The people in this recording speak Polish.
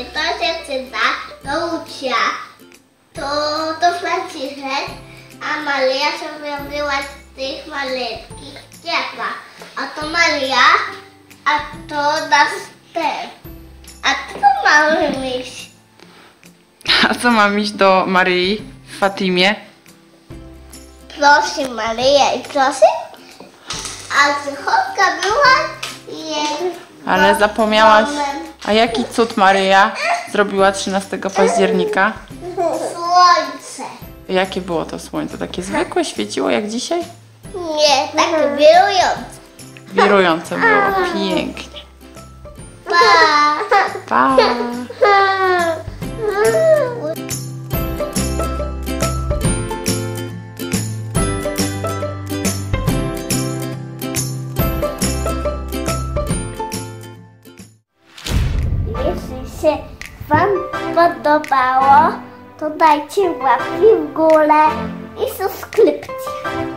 Jeśli to czyta, to Lucia, to, to Franciszek, a Maria sobie z tych maletkich ciepła. A to Maria, a to nasz ten. A to mały miś. A co mam iść do Maryi w Fatimie? Proszę Maryja i proszę. A psychotka była jej Ale zapomniałaś. A jaki cud Maryja zrobiła 13 października? Słońce. Jakie było to słońce? Takie zwykłe, świeciło jak dzisiaj? Nie, tak wirujące. Wirujące było. Pięknie. Pa. Pa! Się Wam podobało, to dajcie łapki w górę i subskrypcję.